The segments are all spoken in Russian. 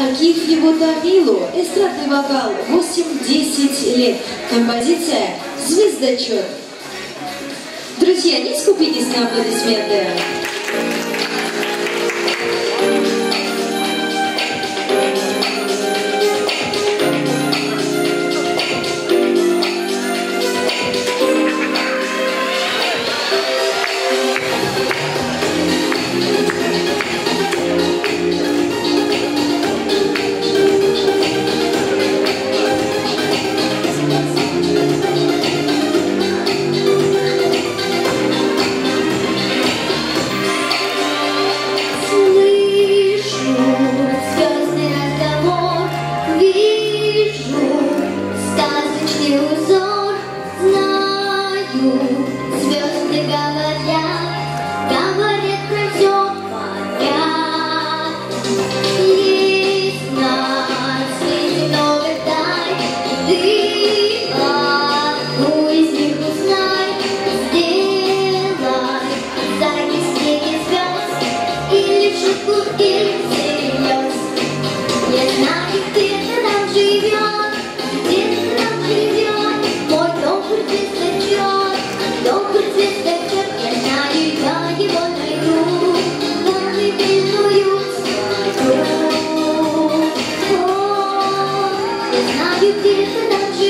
Акиф его давило, эстрадный вокал, 8-10 лет, композиция «Звездочет». Друзья, не скупитесь на аплодисменты. шутку или всерьез. Я знаю, где-то там живет, где-то там живет, мой добрый звездочок, добрый звездочок. Я знаю, я его найду, колыбельную свою. Я знаю, где-то.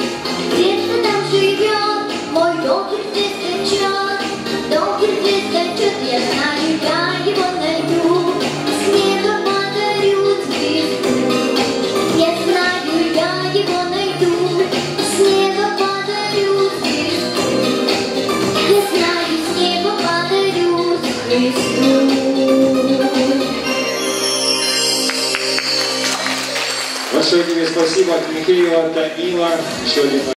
Большое тебе спасибо, Михаила, Данила. Еще